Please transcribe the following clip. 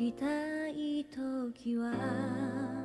きたい時は